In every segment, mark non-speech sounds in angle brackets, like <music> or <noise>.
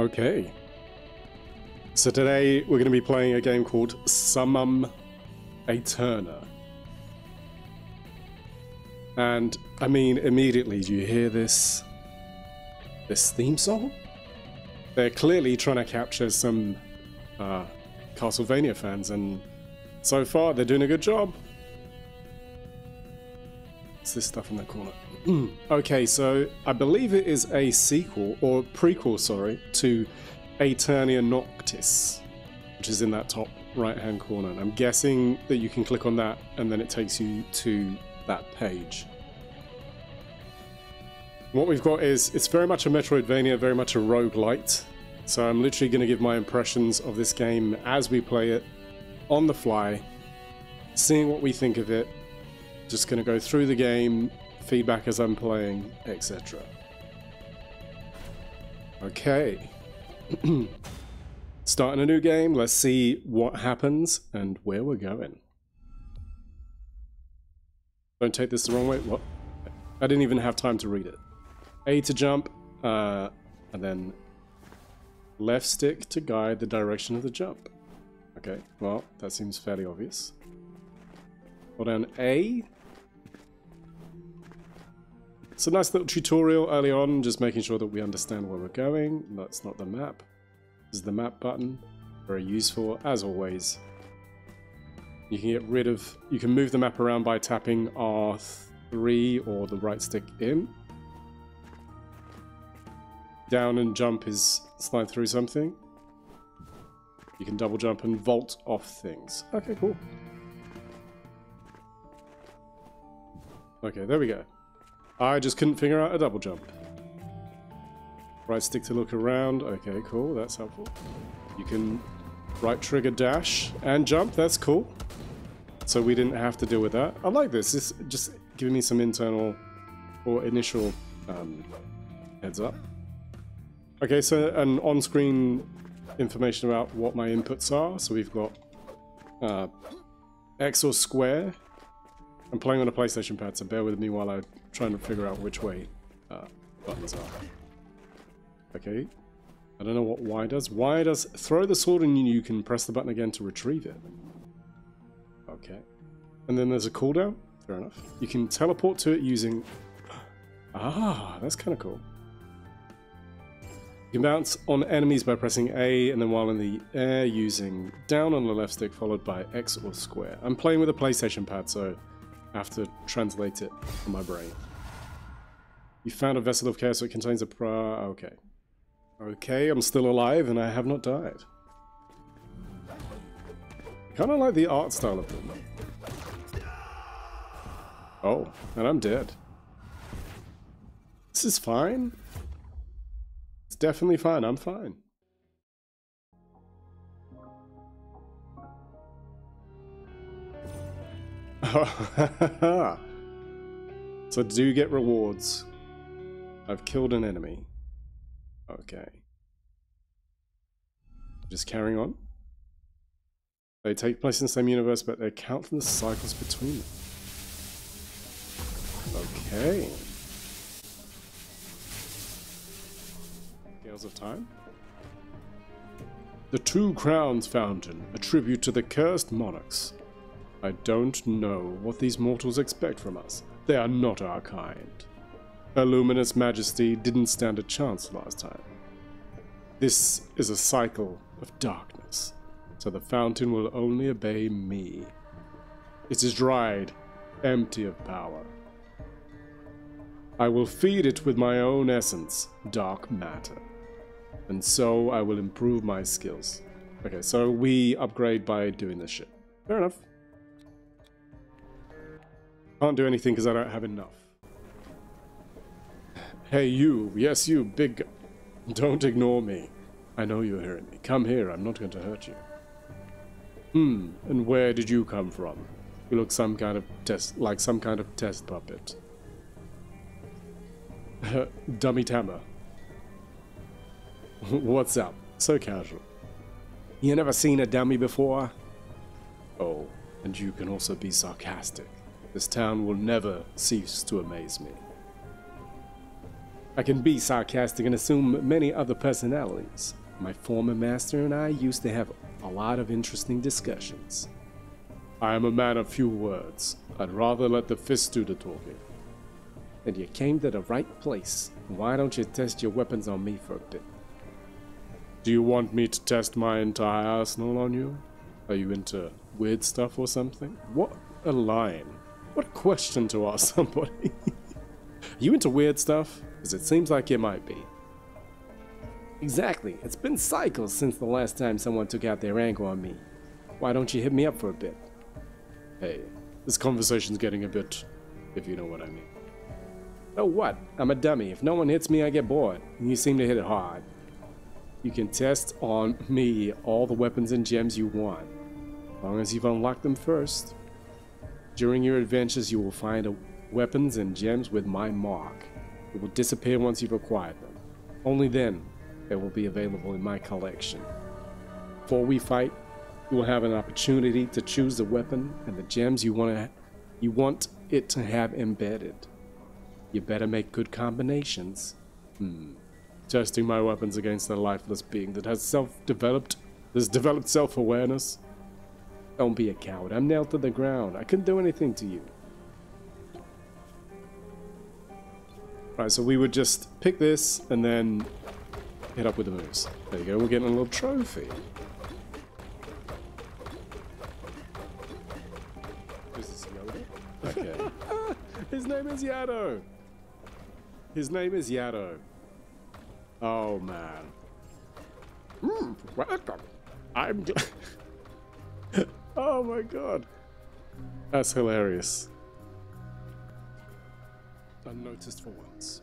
Okay. So today we're going to be playing a game called Summum Aeterna. And I mean, immediately, do you hear this? This theme song? They're clearly trying to capture some uh, Castlevania fans, and so far they're doing a good job. What's this stuff in the corner? Hmm, okay, so I believe it is a sequel, or prequel, sorry, to Aeterna Noctis, which is in that top right hand corner. And I'm guessing that you can click on that and then it takes you to that page. What we've got is, it's very much a Metroidvania, very much a roguelite. So I'm literally going to give my impressions of this game as we play it, on the fly, seeing what we think of it. Just going to go through the game, feedback as I'm playing, etc. Okay. <clears throat> Starting a new game, let's see what happens and where we're going. Don't take this the wrong way. What? I didn't even have time to read it. A to jump, uh, and then left stick to guide the direction of the jump. Okay, well, that seems fairly obvious. Hold down A. It's a nice little tutorial early on, just making sure that we understand where we're going. That's not the map. This is the map button. Very useful, as always. You can get rid of... You can move the map around by tapping R3 or the right stick in. Down and jump is slide through something. You can double jump and vault off things. Okay, cool. Okay, there we go. I just couldn't figure out a double jump. Right stick to look around. Okay, cool. That's helpful. You can right trigger dash and jump. That's cool. So we didn't have to deal with that. I like this. This just giving me some internal or initial um, heads up. Okay, so an on-screen information about what my inputs are. So we've got uh, X or square. I'm playing on a PlayStation pad, so bear with me while I'm trying to figure out which way uh, buttons are. Okay. I don't know what Y does. Y does throw the sword and you can press the button again to retrieve it. Okay. And then there's a cooldown. Fair enough. You can teleport to it using... Ah, that's kind of cool. You can bounce on enemies by pressing A and then while in the air using down on the left stick followed by X or square. I'm playing with a PlayStation pad so Have to translate it from my brain. You found a vessel of chaos so it contains a pra... Okay. Okay, I'm still alive and I have not died. Kinda like the art style of them. Oh, and I'm dead. This is fine It's definitely fine. I'm fine. <laughs> so do get rewards. I've killed an enemy. Okay. Just carrying on. They take place in the same universe, but they count from the cycles between them. Okay. of Time. The Two Crowns Fountain, a tribute to the cursed monarchs. I don't know what these mortals expect from us. They are not our kind. Her luminous majesty didn't stand a chance last time. This is a cycle of darkness, so the fountain will only obey me. It is dried, empty of power. I will feed it with my own essence, dark matter and so I will improve my skills. Okay, so we upgrade by doing this shit. Fair enough. Can't do anything because I don't have enough. Hey you, yes you, big... Don't ignore me. I know you're hearing me. Come here, I'm not going to hurt you. Hmm, and where did you come from? You look some kind of test, like some kind of test puppet. <laughs> Dummy Tammer. <laughs> What's up? So casual. You never seen a dummy before? Oh, and you can also be sarcastic. This town will never cease to amaze me. I can be sarcastic and assume many other personalities. My former master and I used to have a lot of interesting discussions. I am a man of few words. I'd rather let the fist do the talking. And you came to the right place. Why don't you test your weapons on me for a bit? Do you want me to test my entire arsenal on you? Are you into weird stuff or something? What a line. What a question to ask somebody. Are <laughs> you into weird stuff? Because it seems like you might be. Exactly. It's been cycles since the last time someone took out their anger on me. Why don't you hit me up for a bit? Hey, this conversation's getting a bit, if you know what I mean. Oh what? I'm a dummy. If no one hits me, I get bored. You seem to hit it hard. You can test on me all the weapons and gems you want, as long as you've unlocked them first. During your adventures, you will find weapons and gems with my mark. It will disappear once you've acquired them. Only then they will be available in my collection. Before we fight, you will have an opportunity to choose the weapon and the gems you want you want it to have embedded. You better make good combinations. Hmm. Testing my weapons against a lifeless being that has self-developed, has developed self-awareness. Don't be a coward. I'm nailed to the ground. I couldn't do anything to you. Right, so we would just pick this and then hit up with the moves. There you go, we're getting a little trophy. Is this Yoda? Okay. <laughs> His name is Yado. His name is Yado. Oh man. Mm, welcome. I'm. <laughs> oh my god. That's hilarious. Unnoticed for once.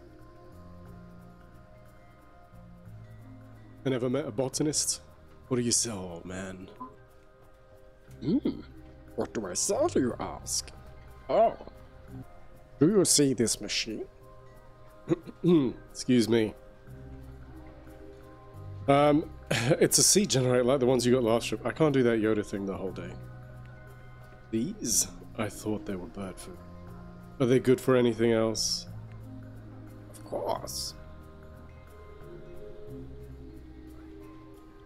I never met a botanist. What do you sell, old man? Hmm. What do I sell, do you ask? Oh. Do you see this machine? <clears throat> Excuse me. Um, <laughs> it's a seed generator like the ones you got last trip. I can't do that Yoda thing the whole day. These? I thought they were bird food. Are they good for anything else? Of course.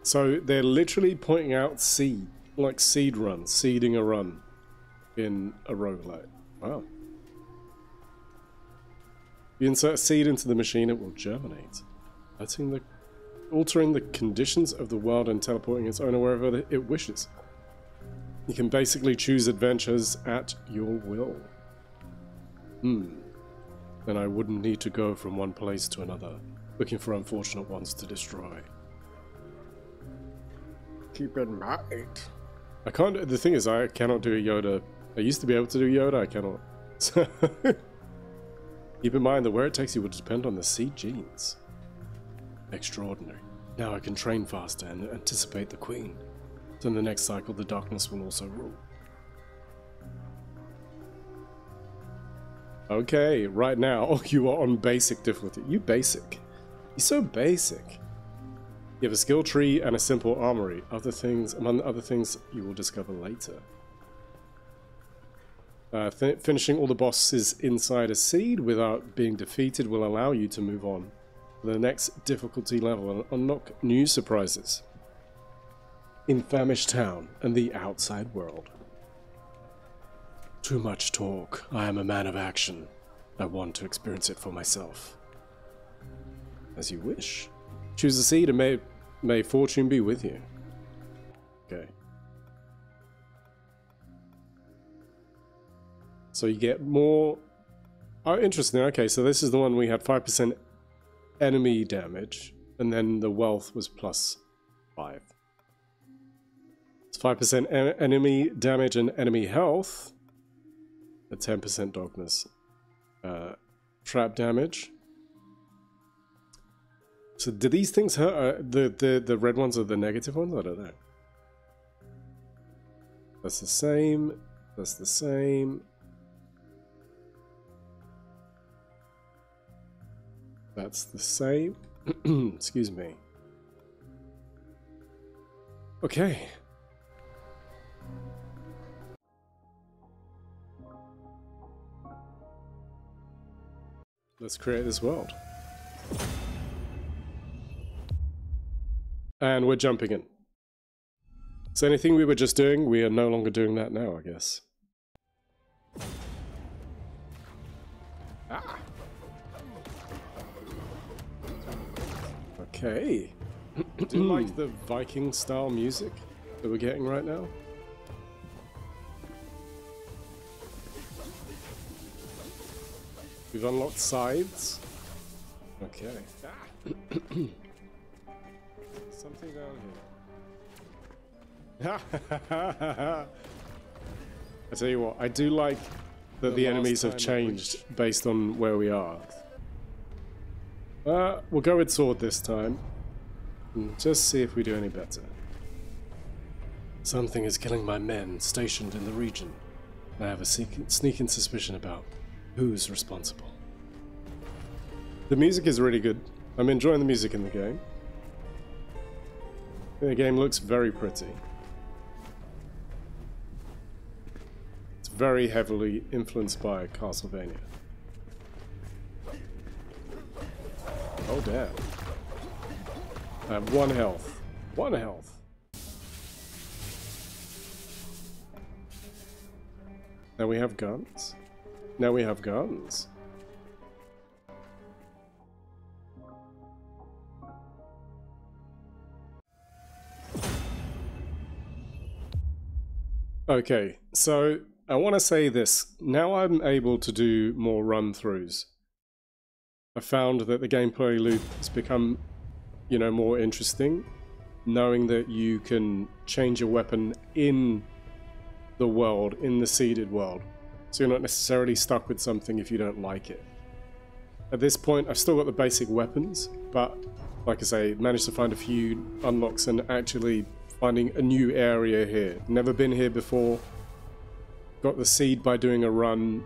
So they're literally pointing out seed, like seed run, seeding a run in a roguelite. Wow. You insert a seed into the machine, it will germinate, letting the altering the conditions of the world and teleporting its owner wherever it wishes. You can basically choose adventures at your will. Hmm. Then I wouldn't need to go from one place to another, looking for unfortunate ones to destroy. Keep in mind. I can't. The thing is, I cannot do a Yoda. I used to be able to do Yoda. I cannot. <laughs> Keep in mind that where it takes you will depend on the seed genes. Extraordinary. Now I can train faster and anticipate the queen. So in the next cycle, the darkness will also rule. Okay, right now <laughs> you are on basic difficulty. You basic. You're so basic. You have a skill tree and a simple armory. Other things, among other things, you will discover later. Uh, finishing all the bosses inside a seed without being defeated will allow you to move on the next difficulty level and unlock new surprises in Famish Town and the outside world. Too much talk. I am a man of action. I want to experience it for myself. As you wish. Choose a seed and may, may fortune be with you. Okay. So you get more... Oh, interesting. Okay, so this is the one we had 5% enemy damage, and then the wealth was plus 5. It's 5% en enemy damage and enemy health, a 10% darkness. Uh, trap damage. So do these things hurt? Uh, the, the, the red ones are the negative ones? I don't know. That's the same. That's the same. That's the same. <clears throat> Excuse me. Okay. Let's create this world. And we're jumping in. So anything we were just doing, we are no longer doing that now, I guess. Okay. <clears throat> Do you like the Viking style music that we're getting right now? We've unlocked sides. Okay. <coughs> Something down here. <laughs> I tell you what, I do like that the, The enemies have changed based on where we are. Uh, we'll go with sword this time. And just see if we do any better. Something is killing my men stationed in the region. I have a sneaking suspicion about who's responsible. The music is really good. I'm enjoying the music in the game. The game looks very pretty. It's very heavily influenced by Castlevania. Damn. I have one health. One health. Now we have guns. Now we have guns. Okay, so I want to say this. Now I'm able to do more run throughs. I found that the gameplay loop has become, you know, more interesting, knowing that you can change your weapon in the world, in the seeded world. So you're not necessarily stuck with something if you don't like it. At this point, I've still got the basic weapons, but like I say, managed to find a few unlocks and actually finding a new area here. Never been here before. Got the seed by doing a run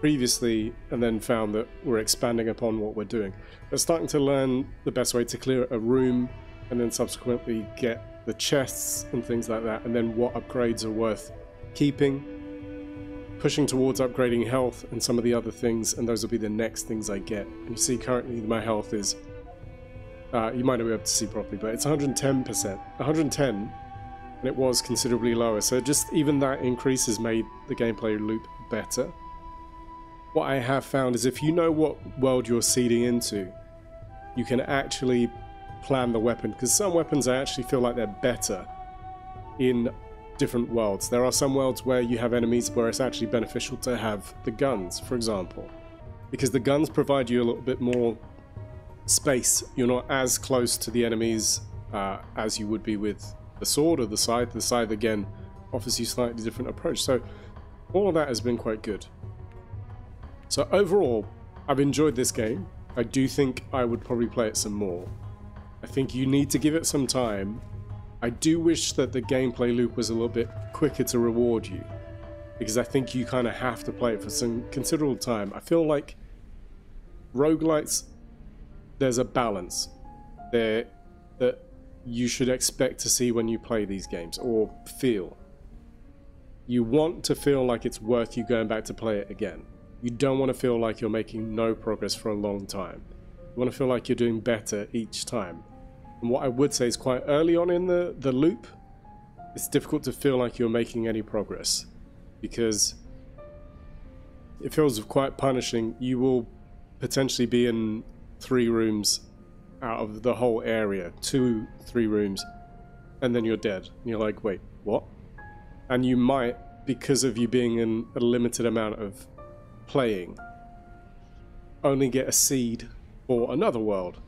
previously and then found that we're expanding upon what we're doing. We're starting to learn the best way to clear a room and then subsequently get the chests and things like that and then what upgrades are worth keeping. Pushing towards upgrading health and some of the other things and those will be the next things I get. And you see currently my health is uh, you might not be able to see properly, but it's 110%. 110, and it was considerably lower. So just even that increase has made the gameplay loop better. What I have found is if you know what world you're seeding into, you can actually plan the weapon, because some weapons I actually feel like they're better in different worlds. There are some worlds where you have enemies where it's actually beneficial to have the guns, for example, because the guns provide you a little bit more space. You're not as close to the enemies uh, as you would be with the sword or the scythe. The scythe again offers you slightly different approach. So all of that has been quite good. So overall, I've enjoyed this game. I do think I would probably play it some more. I think you need to give it some time. I do wish that the gameplay loop was a little bit quicker to reward you. Because I think you kind of have to play it for some considerable time. I feel like roguelites there's a balance there that you should expect to see when you play these games or feel. You want to feel like it's worth you going back to play it again. You don't want to feel like you're making no progress for a long time. You want to feel like you're doing better each time. And what I would say is quite early on in the, the loop, it's difficult to feel like you're making any progress because it feels quite punishing. You will potentially be in three rooms out of the whole area, two, three rooms, and then you're dead. And you're like, wait, what? And you might, because of you being in a limited amount of playing, only get a seed for another world,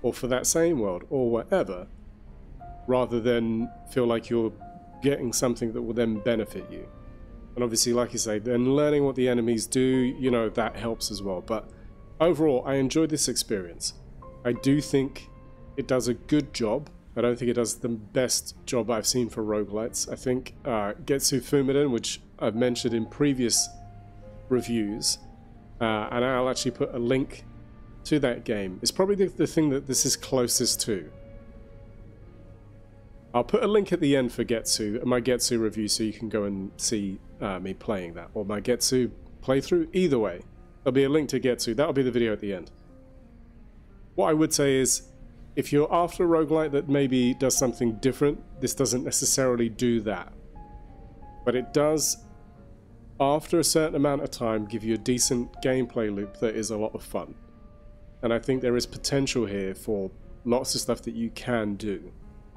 or for that same world, or whatever, rather than feel like you're getting something that will then benefit you. And obviously, like you say, then learning what the enemies do, you know, that helps as well. But overall, I enjoyed this experience. I do think it does a good job. I don't think it does the best job I've seen for roguelites. I think uh, Getsu Fuma Den, which I've mentioned in previous reviews, uh, and I'll actually put a link to that game, It's probably the, the thing that this is closest to. I'll put a link at the end for Getsu, my Getsu review, so you can go and see uh, me playing that, or my Getsu playthrough. Either way, there'll be a link to Getsu. That'll be the video at the end. what I would say is if you're after a roguelite that maybe does something different, this doesn't necessarily do that. But it does, after a certain amount of time, give you a decent gameplay loop that is a lot of fun. And I think there is potential here for lots of stuff that you can do.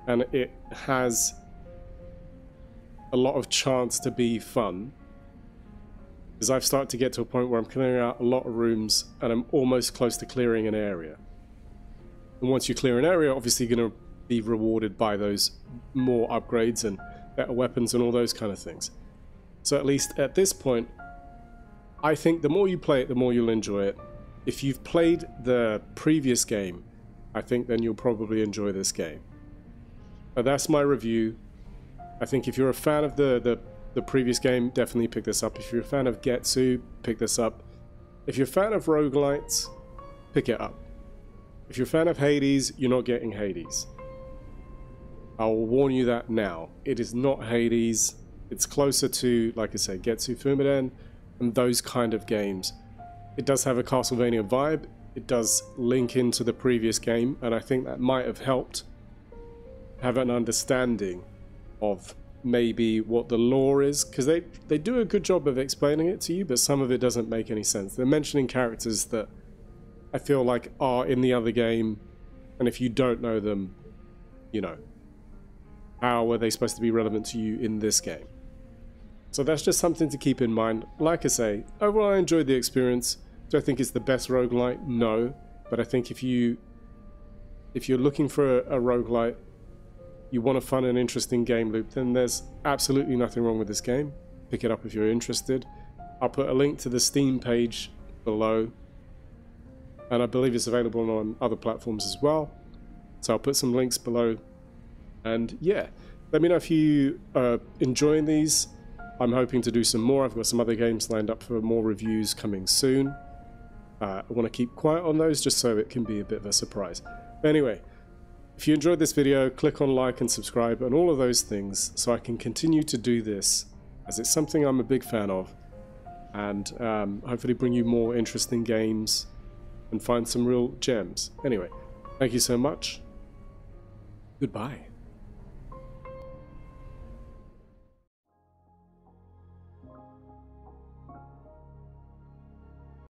And it has a lot of chance to be fun. Because I've started to get to a point where I'm clearing out a lot of rooms and I'm almost close to clearing an area. And once you clear an area, obviously you're going to be rewarded by those more upgrades and better weapons and all those kind of things. So at least at this point, I think the more you play it, the more you'll enjoy it. If you've played the previous game, I think then you'll probably enjoy this game. But that's my review. I think if you're a fan of the, the, the previous game, definitely pick this up. If you're a fan of Getsu, pick this up. If you're a fan of roguelites, pick it up. If you're a fan of Hades, you're not getting Hades. I will warn you that now. It is not Hades. It's closer to, like I say, Getsu Fuma Den and those kind of games. It does have a Castlevania vibe. It does link into the previous game, and I think that might have helped have an understanding of maybe what the lore is, because they, they do a good job of explaining it to you, but some of it doesn't make any sense. They're mentioning characters that I feel like are in the other game, and if you don't know them, you know, how are they supposed to be relevant to you in this game? So that's just something to keep in mind. Like I say, overall I enjoyed the experience. Do I think it's the best roguelite? No. But I think if you if you're looking for a, a roguelite, you want a fun and interesting game loop, then there's absolutely nothing wrong with this game. Pick it up if you're interested. I'll put a link to the Steam page below and I believe it's available on other platforms as well. So I'll put some links below. And yeah, let me know if you are enjoying these. I'm hoping to do some more. I've got some other games lined up for more reviews coming soon. Uh, I want to keep quiet on those just so it can be a bit of a surprise. Anyway, if you enjoyed this video, click on like and subscribe and all of those things so I can continue to do this as it's something I'm a big fan of and um, hopefully bring you more interesting games and find some real gems. Anyway, thank you so much. Goodbye.